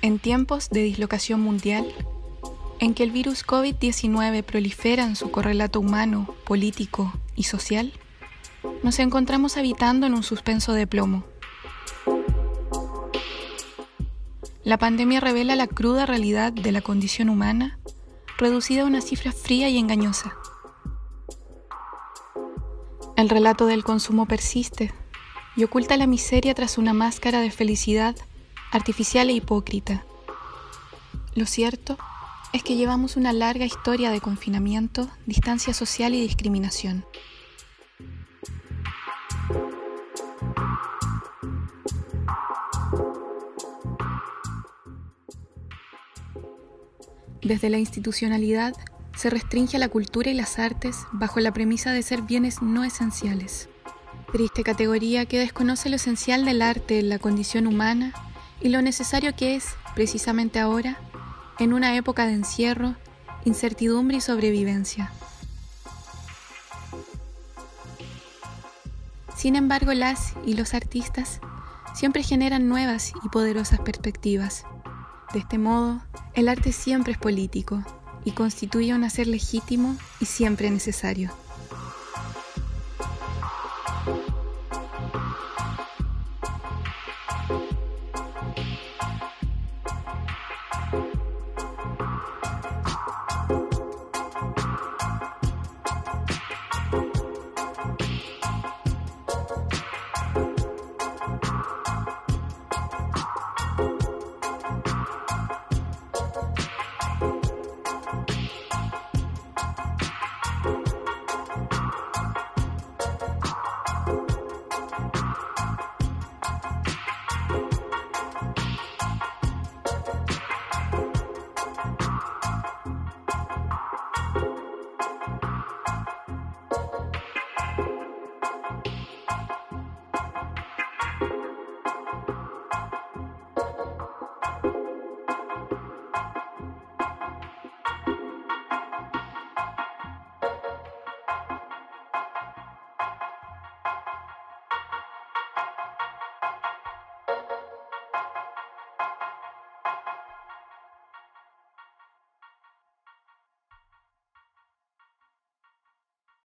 En tiempos de dislocación mundial, en que el virus COVID-19 prolifera en su correlato humano, político y social, nos encontramos habitando en un suspenso de plomo. La pandemia revela la cruda realidad de la condición humana, reducida a una cifra fría y engañosa. El relato del consumo persiste y oculta la miseria tras una máscara de felicidad artificial e hipócrita. Lo cierto es que llevamos una larga historia de confinamiento, distancia social y discriminación. Desde la institucionalidad se restringe la cultura y las artes bajo la premisa de ser bienes no esenciales. Triste categoría que desconoce lo esencial del arte en la condición humana y lo necesario que es, precisamente ahora, en una época de encierro, incertidumbre y sobrevivencia. Sin embargo, las y los artistas siempre generan nuevas y poderosas perspectivas. De este modo, el arte siempre es político y constituye un hacer legítimo y siempre necesario.